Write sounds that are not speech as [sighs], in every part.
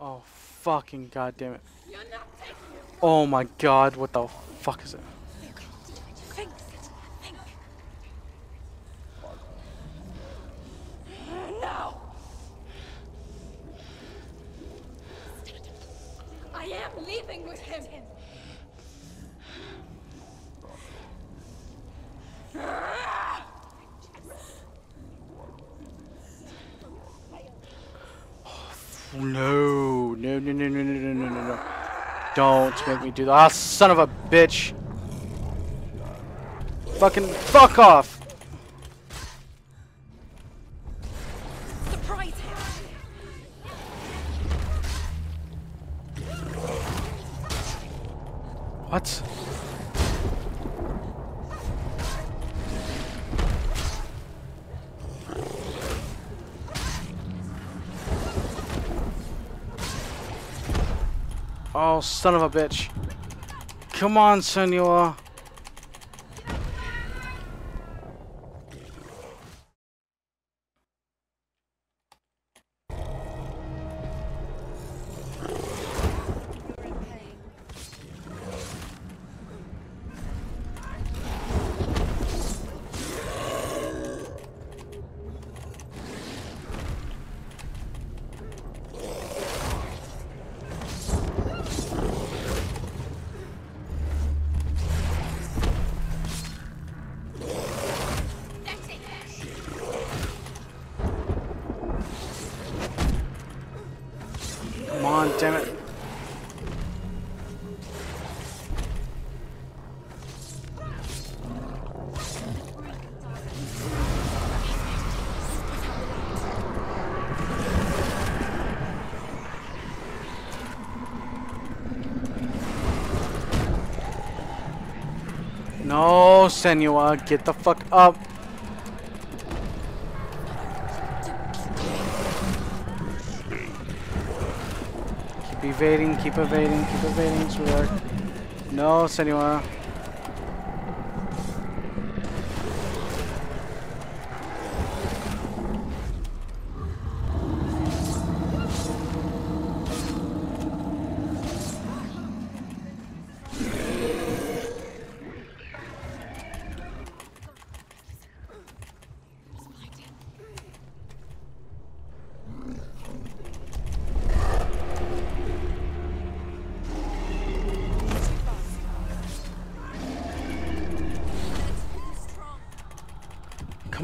Oh, fucking goddamn it. You're not taking it. Oh my god, what the fuck is it? Think. Think. No. I am leaving with him. No, no, no, no, no, no, no, no. Don't make me do that. Ah, son of a bitch. Fucking fuck off. What? Oh, son of a bitch. Come on, Senua. On, damn it. No, Senua, get the fuck up. Evading, keep evading, keep evading, sweetheart. No, Senua.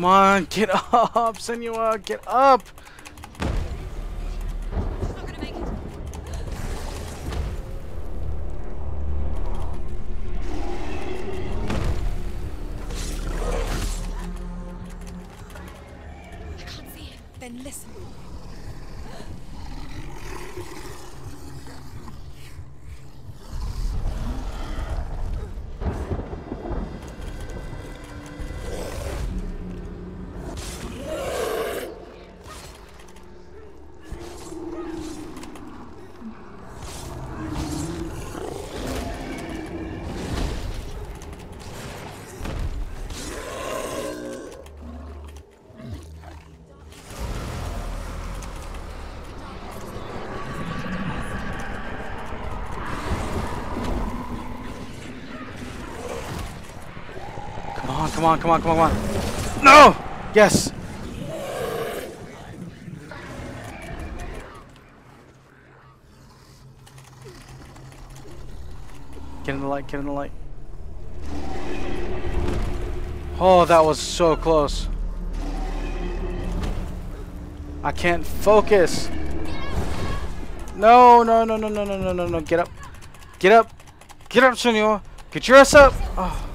Come on, get [laughs] up, Senua, get up. Come on, come on, come on, come on. No! Yes! Get in the light, get in the light. Oh, that was so close. I can't focus. No, no, no, no, no, no, no, no, no. Get up. Get up. Get up, Senua. Get your ass up. Oh.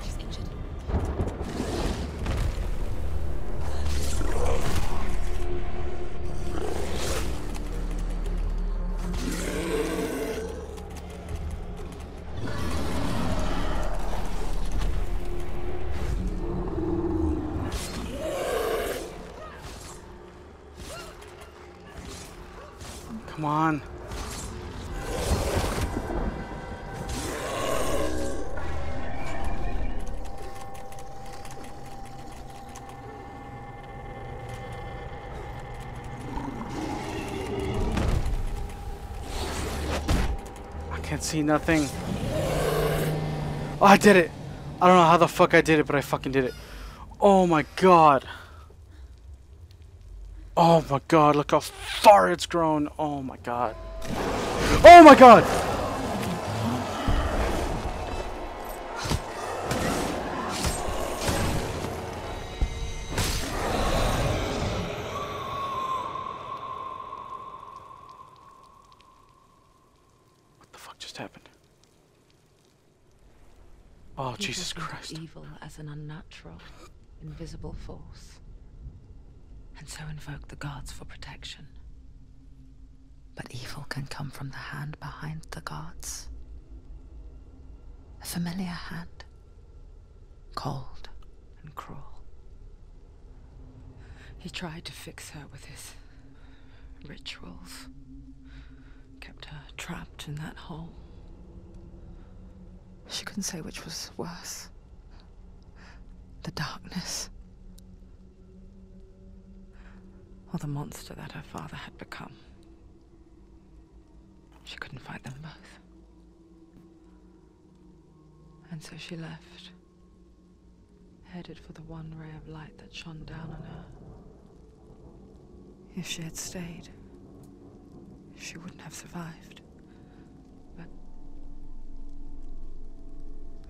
Can't see nothing. Oh, I did it. I don't know how the fuck I did it, but I fucking did it. Oh my god. Oh my god, look how far it's grown. Oh my god. Oh my god! Jesus Christ. Evil as an unnatural, invisible force, and so invoke the gods for protection. But evil can come from the hand behind the gods. A familiar hand, cold and cruel. He tried to fix her with his rituals, kept her trapped in that hole. She couldn't say which was worse. The darkness. Or the monster that her father had become. She couldn't fight them both. And so she left. Headed for the one ray of light that shone down on her. If she had stayed, she wouldn't have survived.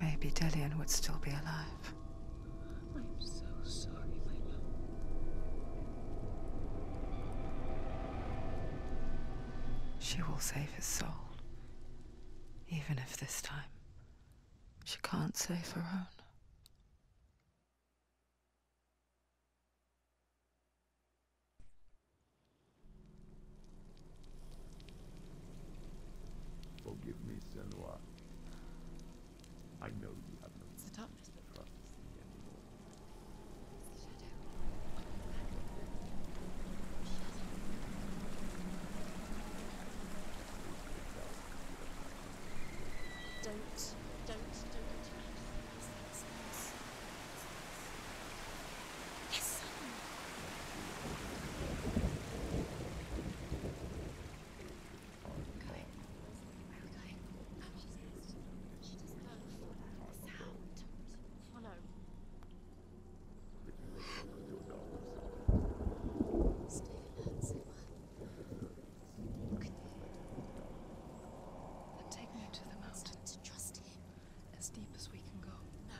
Maybe Dillion would still be alive. I'm so sorry, my love. She will save his soul. Even if this time she can't save her own. Forgive me, Senua. I know you have no It's the darkness. trust in me anymore. It's the shadow. Don't, don't, don't go to me. Yes, son. Where are we going? Where are we going? She doesn't know. Sound. Follow. Stay alert, Sigma. Can you? Then take me to the mountain, To trust him. as deep as we can go. No.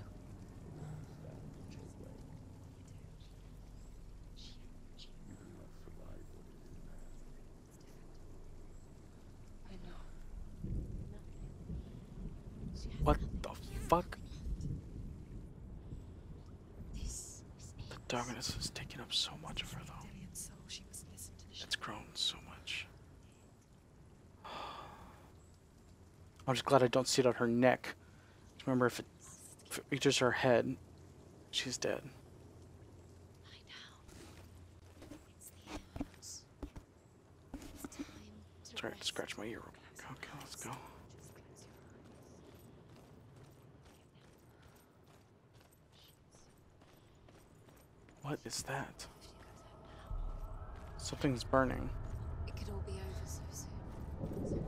I know. She has What the fuck? nothing. This is The darkness is taking up so much of her, though. Dillion's soul, she must listen to the It's grown so much. I'm just glad I don't see it on her neck. Remember, if it, if it reaches her head, she's dead. Lie down. It's the end. It's time to Try to rest. scratch my ear. Okay, let's go. Just close your What is that? Something's burning. it could all be over so soon.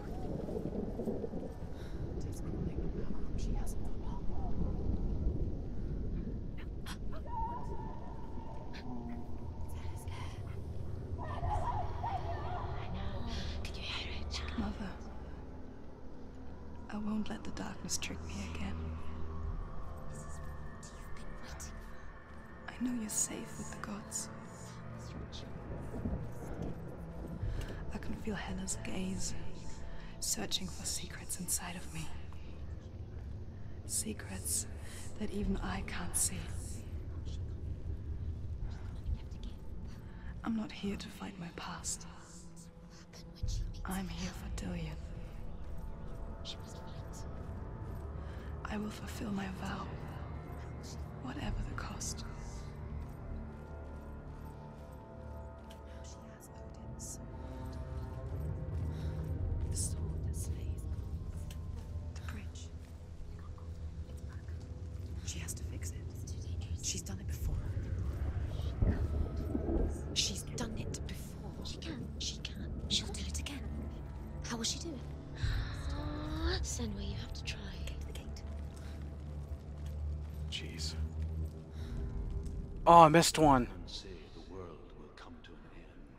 Feel Hela's gaze, searching for secrets inside of me. Secrets that even I can't see. I'm not here to fight my past. I'm here for Dillion. I will fulfill my vow, whatever the cost. Jeez. Oh, I missed one. say the world will come to an end.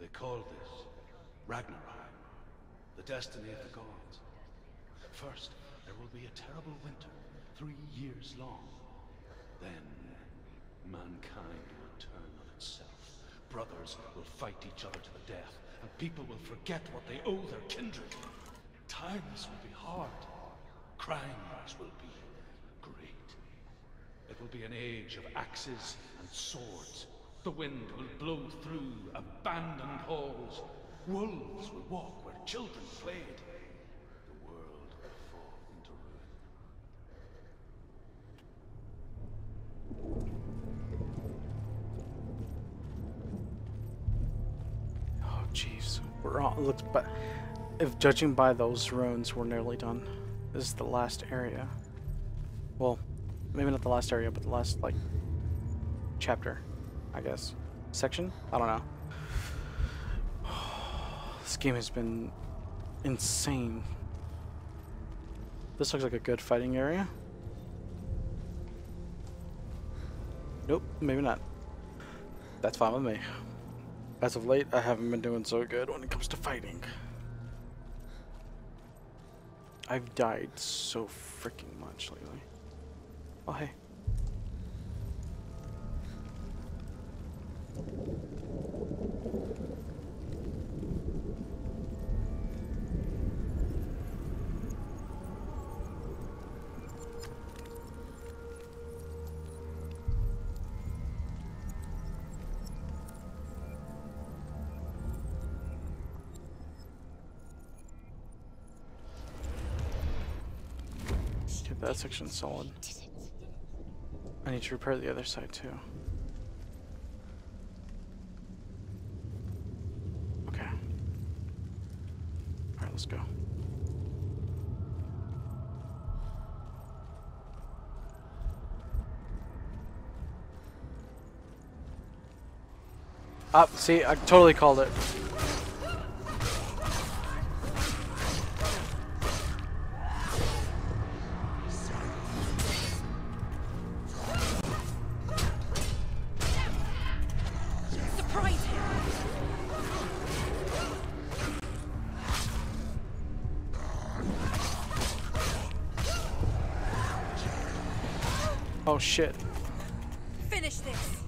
They call this Ragnarok, the destiny of the gods. First, there will be a terrible winter, three years long. Then, mankind will turn on itself. Brothers will fight each other to the death, and people will forget what they owe their kindred. Times will be hard. Crimes will be great. It will be an age of axes and swords. The wind will blow through abandoned halls. Wolves will walk where children played. The world will fall into ruin. Oh, jeez. We're on. Looks, but if judging by those runes, we're nearly done. This is the last area. Well, maybe not the last area, but the last like chapter, I guess. Section? I don't know. [sighs] This game has been insane. This looks like a good fighting area. Nope, maybe not. That's fine with me. As of late, I haven't been doing so good when it comes to fighting. I've died so freaking much lately. Oh, hey. That section's solid. I need to repair the other side too. Okay. Alright, let's go. Up, see, I totally called it. Oh shit. Finish this!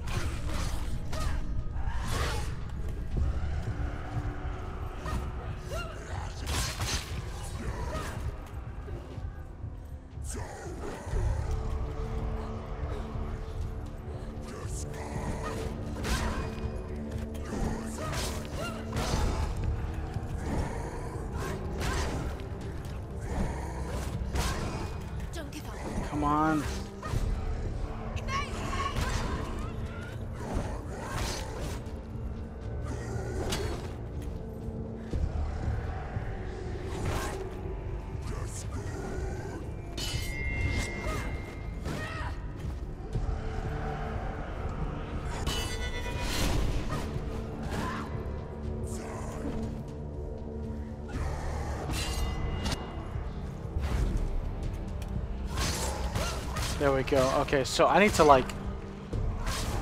There we go. Okay, so I need to like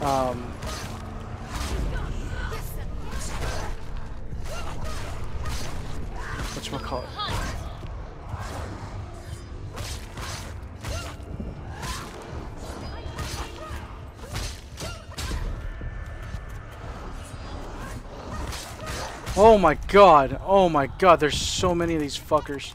um whatchamacallit? Oh my god. Oh my god, there's so many of these fuckers.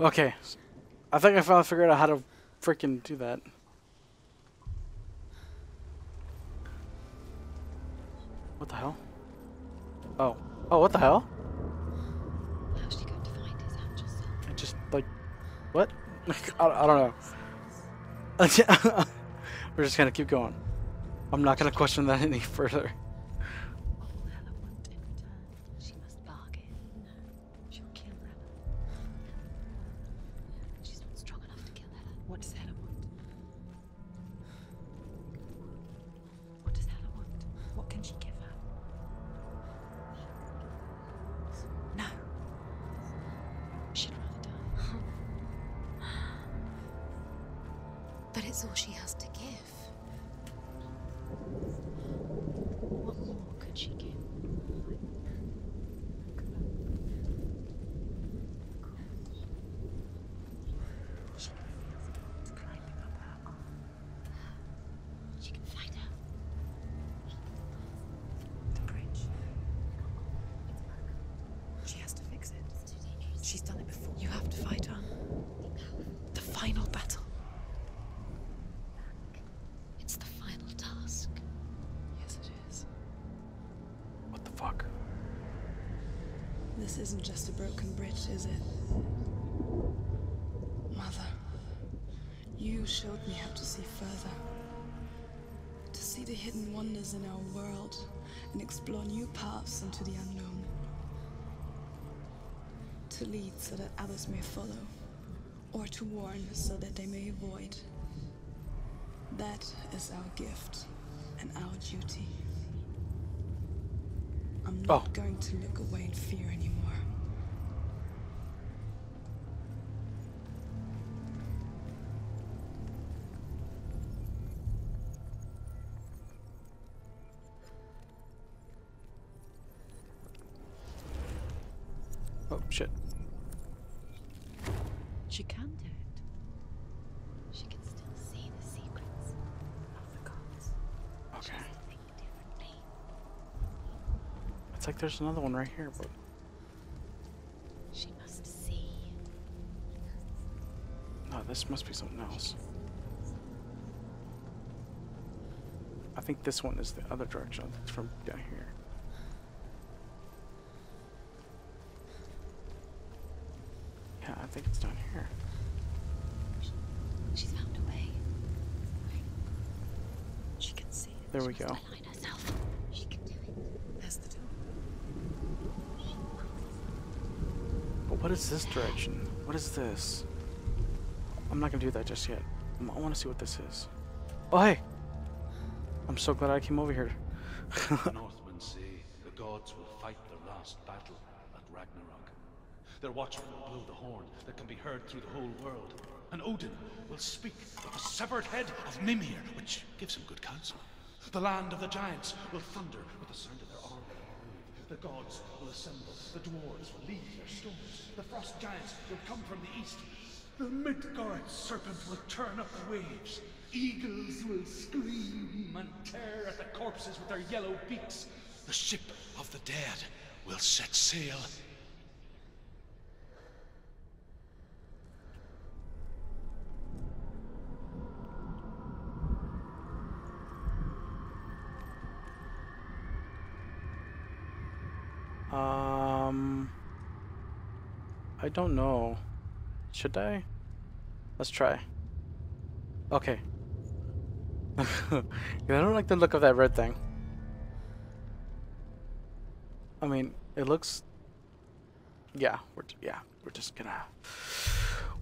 Okay. I think I finally figured out how to freaking do that. What the hell? Oh. Oh, what the hell? How's she going to find his angel self? I just, like, what? [laughs] I, I don't know. [laughs] We're just gonna keep going. I'm not gonna question that any further. It's all she has to give. What more could she give? She feels it her can find out. The bridge. She has to fix it. It's too dangerous. She's done it before. You have to fight her. This isn't just a broken bridge, is it? Mother, you showed me how to see further. To see the hidden wonders in our world and explore new paths into the unknown. To lead so that others may follow, or to warn so that they may avoid. That is our gift and our duty. I'm not Oh. going to look away in fear anymore. She can do it. She can still see the secrets. Of the gods. Okay. It's like there's another one right here, but She must see. no, this must be something else. I think this one is the other direction. It's from down here. Yeah, I think it's down here. She's found a way. She can see it. There we go. Behind herself. She can do it. There's the door. But what is this direction? What is this? I'm not gonna do that just yet. I'm- want to see what this is. Oh, hey! I'm so glad I came over here. The [laughs] [laughs] Northmen say the gods will fight their last battle at Ragnarok. Their watcher will blow the horn that can be heard through the whole world. And Odin will speak of the severed head of Mimir, which gives him good counsel. The land of the giants will thunder with the sound of their armor. The gods will assemble. The dwarves will leave their stones. The frost giants will come from the east. The Midgard serpent will turn up the waves. Eagles will scream and tear at the corpses with their yellow beaks. The ship of the dead will set sail. Um, I don't know. Should I? Let's try. Okay. [laughs] I don't like the look of that red thing. I mean, it looks. Yeah, we're yeah, we're just gonna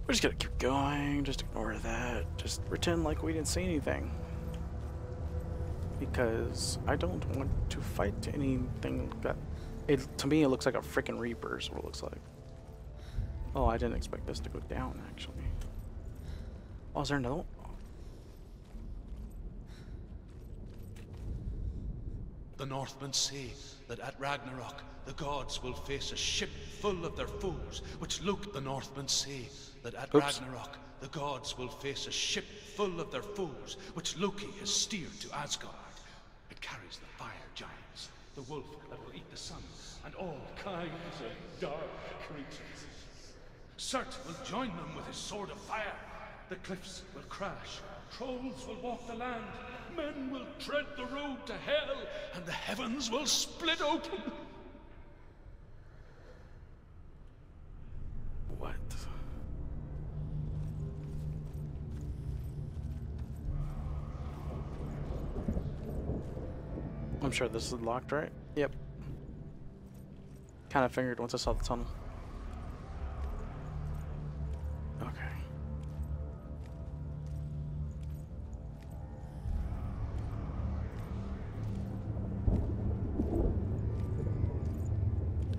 we're just gonna keep going. Just ignore that. Just pretend like we didn't see anything. Because I don't want to fight anything that. It to me it looks like a freaking reaper is what it looks like. Oh, I didn't expect this to go down actually. Oh, is there another one? The Northmen say that at Ragnarok the gods will face a ship full of their foes, which Luke the Northmen say that at Oops. Ragnarok the gods will face a ship full of their foes, which Loki has steered to Asgard. It carries the fire giants, the wolf that will eat the sun, and all kinds of dark creatures. Surt will join them with his sword of fire. The cliffs will crash. Trolls will walk the land. Men will tread the road to hell. And the heavens will split open. What? I'm sure this is locked, right? Yep. Kind of figured once I saw the tunnel. Okay.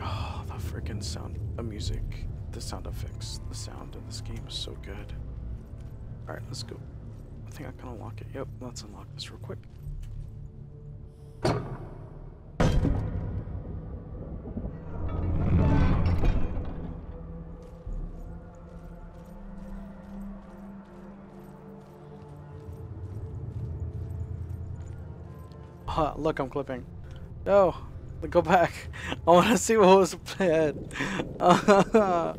Oh, the freaking sound, the music, the sound effects, the sound of this game is so good. Alright, let's go. I think I can unlock it. Yep, let's unlock this real quick. Look, I'm clipping. No, go back. [laughs] I want to see what was [laughs] ahead. oh.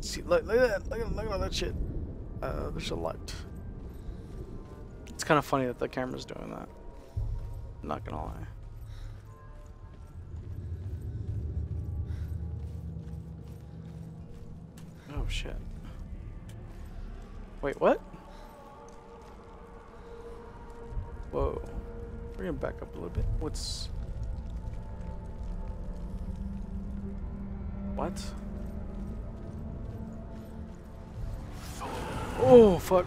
See, look, look at that. Look at, look at all that shit. Uh, there's a light. It's kind of funny that the camera's doing that. I'm not gonna lie. Oh shit. Wait, what? Whoa. We're gonna back up a little bit. What's... What? Oh, fuck.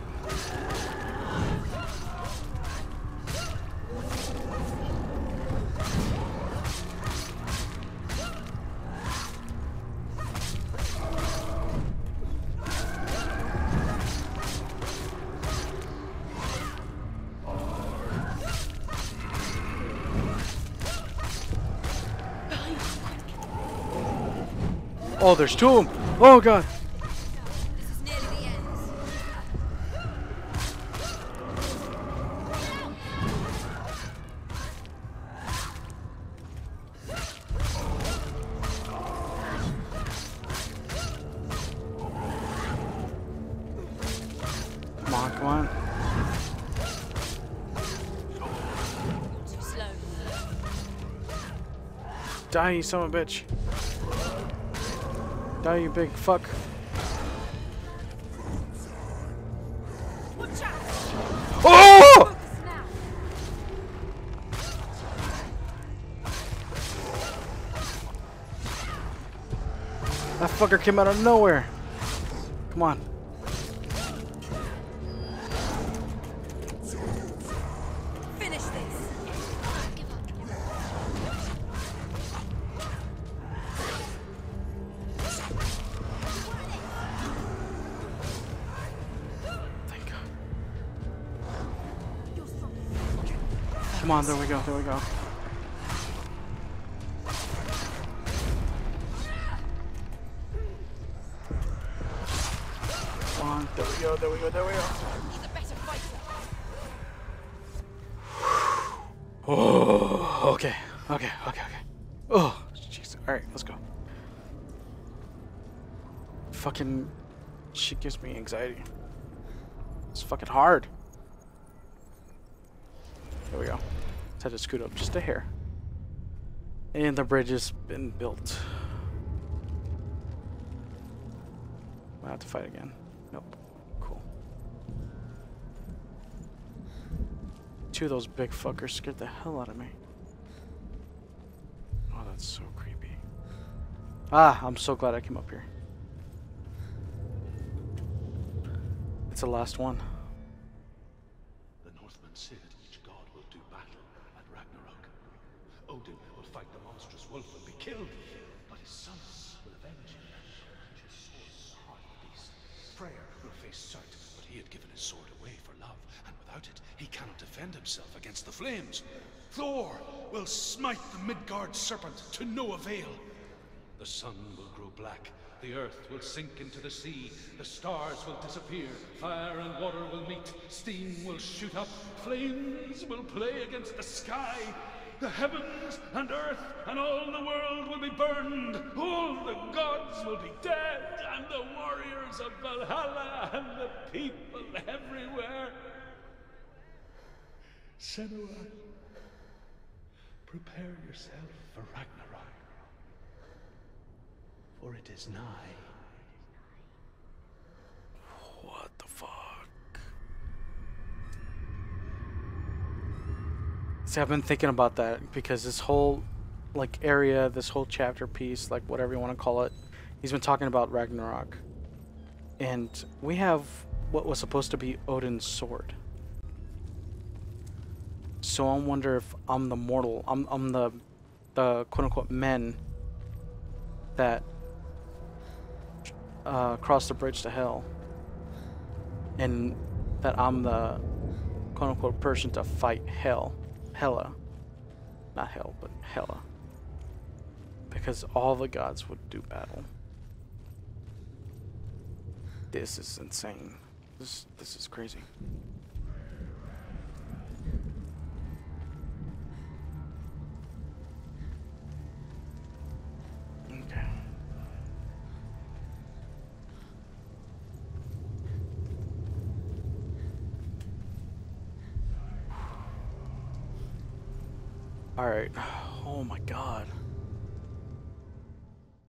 Oh, there's two of them. Oh, God. Die, you son of a bitch. Die, you big fuck. Oh! That fucker came out of nowhere. Come on. Come on, there we go, there we go. Come on, there we go, there we go, there we go. He's a better fighter. Oh, okay, okay, okay, okay. Oh, jeez. All right, let's go. Fucking shit gives me anxiety. It's fucking hard. There we go. Just had to scoot up just a hair. And the bridge has been built. I have to fight again. Nope. Cool. Two of those big fuckers scared the hell out of me. Oh, that's so creepy. Ah, I'm so glad I came up here. It's the last one. The Northmen say that each god will do battle at Ragnarok. Odin will fight the monstrous wolf and be killed, but his sons will avenge him. His sword in the heart of the beast. Freyr will face Surt, but he had given his sword away for love, and without it, he cannot defend himself against the flames. Thor will smite the Midgard serpent to no avail. The sun will grow black. The earth will sink into the sea. The stars will disappear. Fire and water will meet. Steam will shoot up. Flames will play against the sky. The heavens and earth and all the world will be burned. All the gods will be dead, and the warriors of Valhalla and the people everywhere. Senua, prepare yourself for Ragnarok, for it is nigh. What the fuck? See, I've been thinking about that because this whole like area, this whole chapter piece, like whatever you want to call it, he's been talking about Ragnarok. And we have what was supposed to be Odin's sword. So I wonder if I'm the mortal, I'm I'm the the quote unquote men that uh, cross the bridge to hell and that I'm the quote unquote person to fight hell. Hella. Not hell, but Hella. Because all the gods would do battle. This is insane. This this is crazy. Alright. [sighs] Oh my god.